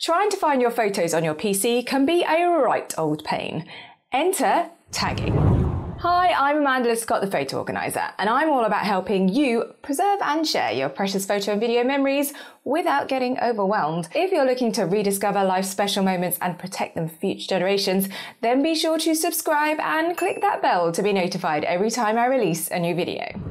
Trying to find your photos on your PC can be a right old pain. Enter tagging. Hi, I'm Amanda Littlecott, the photo organizer, and I'm all about helping you preserve and share your precious photo and video memories without getting overwhelmed. If you're looking to rediscover life's special moments and protect them for future generations, then be sure to subscribe and click that bell to be notified every time I release a new video.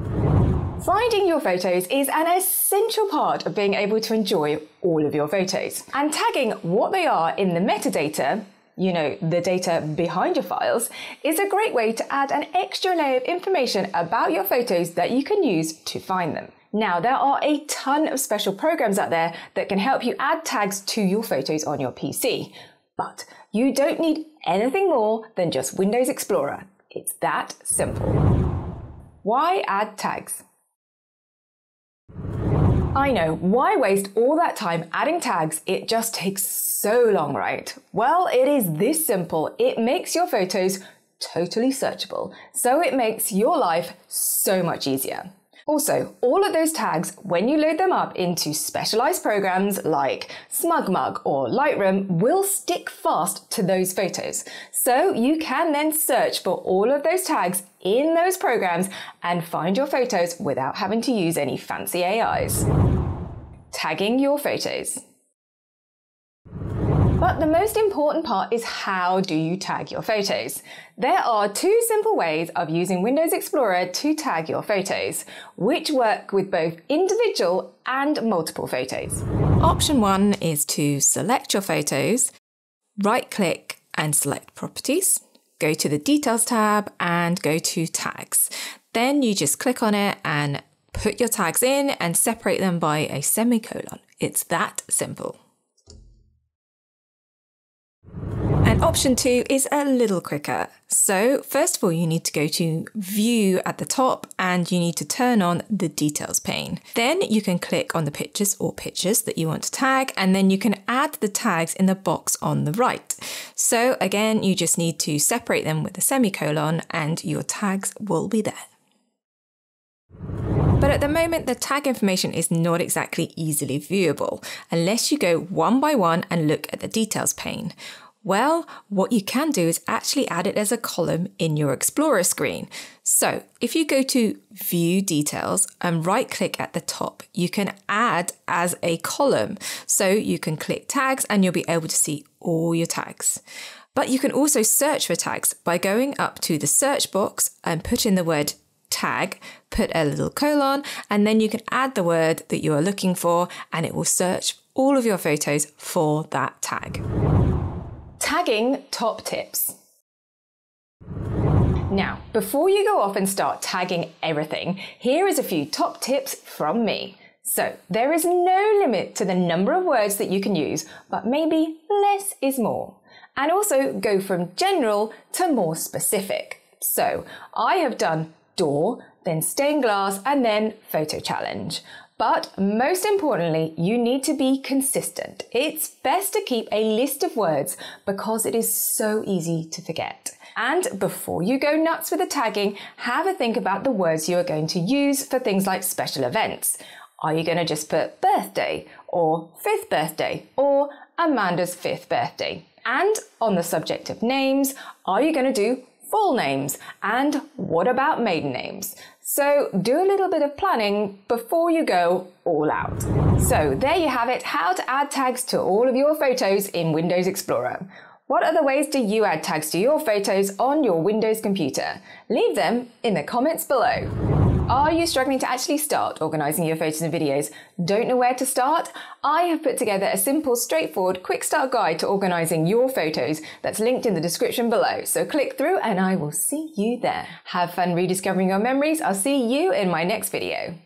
Finding your photos is an essential part of being able to enjoy all of your photos. And tagging what they are in the metadata, you know, the data behind your files, is a great way to add an extra layer of information about your photos that you can use to find them. Now, there are a ton of special programs out there that can help you add tags to your photos on your PC. But you don't need anything more than just Windows Explorer. It's that simple. Why add tags? I know, why waste all that time adding tags? It just takes so long, right? Well, it is this simple. It makes your photos totally searchable, so it makes your life so much easier. Also, all of those tags, when you load them up into specialized programs like SmugMug or Lightroom, will stick fast to those photos. So you can then search for all of those tags in those programs and find your photos without having to use any fancy AIs. Tagging your photos. But the most important part is how do you tag your photos? There are two simple ways of using Windows Explorer to tag your photos, which work with both individual and multiple photos. Option one is to select your photos, right click and select properties, go to the details tab and go to tags. Then you just click on it and put your tags in and separate them by a semicolon. It's that simple. Option two is a little quicker. So first of all, you need to go to view at the top and you need to turn on the details pane. Then you can click on the pictures or pictures that you want to tag, and then you can add the tags in the box on the right. So again, you just need to separate them with a semicolon and your tags will be there. But at the moment, the tag information is not exactly easily viewable unless you go one by one and look at the details pane. Well, what you can do is actually add it as a column in your Explorer screen. So if you go to View Details and right click at the top, you can add as a column. So you can click tags and you'll be able to see all your tags. But you can also search for tags by going up to the search box and put in the word tag, put a little colon, and then you can add the word that you are looking for and it will search all of your photos for that tag. Tagging top tips. Now, before you go off and start tagging everything, here is a few top tips from me. So, there is no limit to the number of words that you can use, but maybe less is more. And also go from general to more specific. So, I have done door, then stained glass, and then photo challenge. But most importantly, you need to be consistent. It's best to keep a list of words because it is so easy to forget. And before you go nuts with the tagging, have a think about the words you are going to use for things like special events. Are you going to just put birthday or fifth birthday or Amanda's fifth birthday? And on the subject of names, are you going to do full names? And what about maiden names? So do a little bit of planning before you go all out. So there you have it, how to add tags to all of your photos in Windows Explorer. What other ways do you add tags to your photos on your Windows computer? Leave them in the comments below. Are you struggling to actually start organising your photos and videos? Don't know where to start? I have put together a simple, straightforward, quick start guide to organising your photos that's linked in the description below. So click through and I will see you there. Have fun rediscovering your memories. I'll see you in my next video.